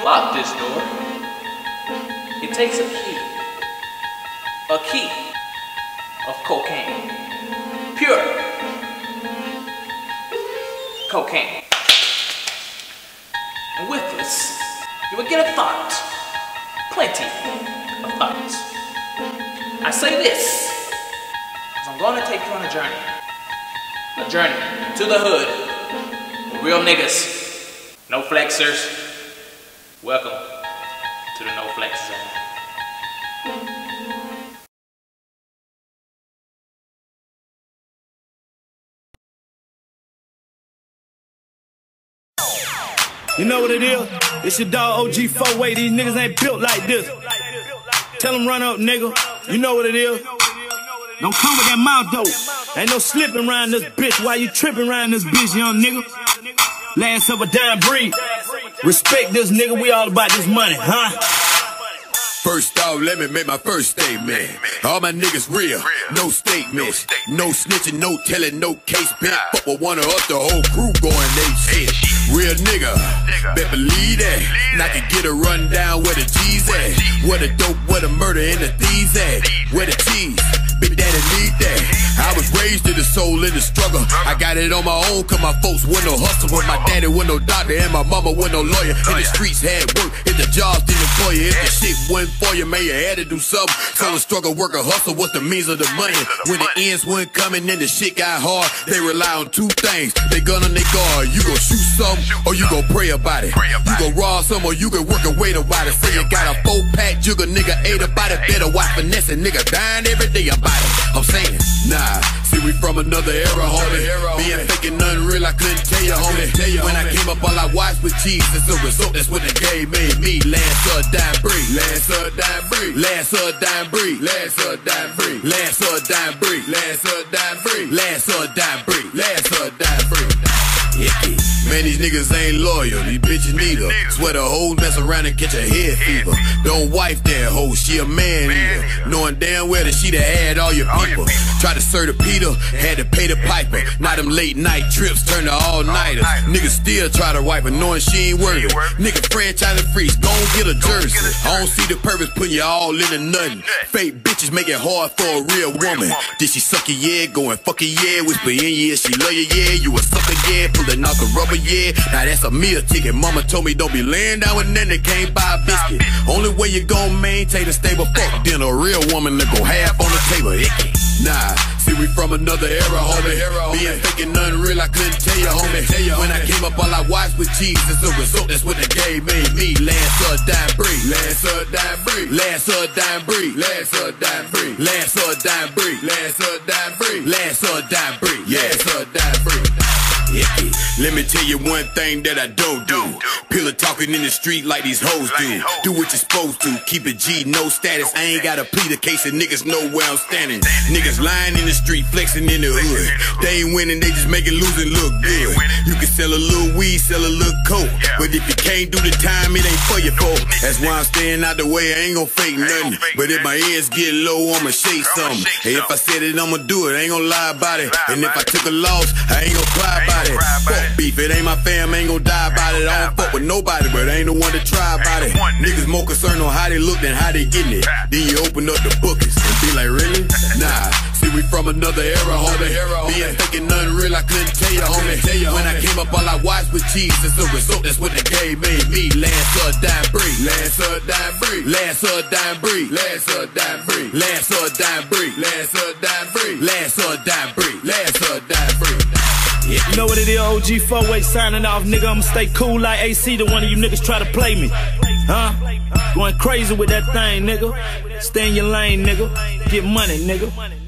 store. It takes a key. A key of cocaine. Pure cocaine. And with this, you will get a thought. Plenty of thoughts. I say this, because I'm going to take you on a journey. A journey to the hood. Real niggas. No flexers. Welcome to the No Flex Zone. You know what it is? It's your dog OG 4 way. These niggas ain't built like this. Tell them run up, nigga. You know what it is. Don't come with that mouth though. Ain't no slipping around this bitch. Why you tripping around this bitch, young nigga? Last of a dying breed. Respect this nigga. We all about this money, huh? First off, let me make my first statement. All my niggas real, no statements, no snitching, no telling, no case bent. Fuck with one of us, the whole crew going they shit. Real nigga, bet believe that. And I can get a rundown where the G's at, where the dope, where the murder and the thieves at, where the cheese. Raised to the soul in the struggle. I got it on my own, cause my folks were no hustle. With my daddy was no doctor, and my mama was no lawyer. And the streets had work, if the jobs didn't employ you. If the shit wasn't for you, man, you had to do something. So the struggle, work, or hustle was the means of the money. When the ends weren't coming and the shit got hard, they rely on two things. They gun on their guard. You gon' shoot something, or you gon' pray about it. You gon' rob some, or you gon' work a to about it. Say you got a four pack, jugger nigga ate about it. Better watch finesse nigga dying every day about it. I'm saying, nah. We from another era, homie. Being faking nothing real, I couldn't tell you, homie. When I came up, all I watched was cheese. It's a result, that's what the game made me. Last of a dying breed. Last of a dying breed. Last of a dying breed. Last of a dying breed. Last of a dying breed. Last of a dying breed. Last dying breed. Man, these niggas ain't loyal. These bitches need her. Swear the hoes mess around and catch a head fever. Don't wife that hoe, she a man eater. Knowing damn well that she done had all your people. Try to serve the Peter, had to pay the piper. Them late night trips turn to all nighters. Niggas still try to wipe her, knowing she ain't worth it. Nigga franchise freeze, gon' get a jersey. I don't see the purpose putting you all into nothing. Fake bitches make it hard for a real woman. Did she suck your yeah, going fuck your yeah, whisper in yeah, she love you yeah, you a sucker yeah, pulling out the rubber yeah. Now that's a meal ticket. Mama told me don't be laying down with nothing that can't buy a biscuit. Only way you gon' maintain a stable fuck, then a real woman to go half on the table. Nah, we from another era, homie. Being thinking nothing real, I couldn't tell you, homie. When I came up, all I watched was cheese. It's a result, that's what the game made me. Last of a dying breed. Last of a dying breed. Last of a dying breed. Last of a dying breed. Last of a dying breed. Last of a dying breed. Last of a dying breed. Of a dying breed. Icky. Let me tell you one thing that I don't do. Pillar talking in the street like these hoes do. Do what you're supposed to. Keep it G, no status. I ain't gotta plead a case of niggas know where I'm standing. Niggas lying in the street, flexing in the hood. They ain't winning, they just making losing look good. You can sell a little weed, sell a little coke. But if you can't do the time, it ain't for your folk. That's why I'm staying out the way. I ain't gon' fake nothing. But if my ends get low, I'ma shake something. And if I said it, I'ma do it. I ain't gon' lie about it. And if I took a loss, I ain't gon' cry about it. Beef, it ain't my fam, ain't gon' die about it. I don't fuck with nobody, but ain't the one to try about it. Niggas more concerned on how they look than how they getting it. Then you open up the bookings and be like, really? Nah. See, we from another era, homie. Being thinking nothing real, I couldn't tell you, homie. When I came up, all I watched was cheese. It's a result, that's what the game made me. Last of a dying breed. Last of a dying breed. Last of a dying breed. Last of a dying breed. Last of a dying breed. Last breed. Last of a dime breed. You know what it is, OG 4 way signing off, nigga. I'ma stay cool like AC to one of you niggas try to play me. Huh? Going crazy with that thing, nigga. Stay in your lane, nigga. Get money, nigga.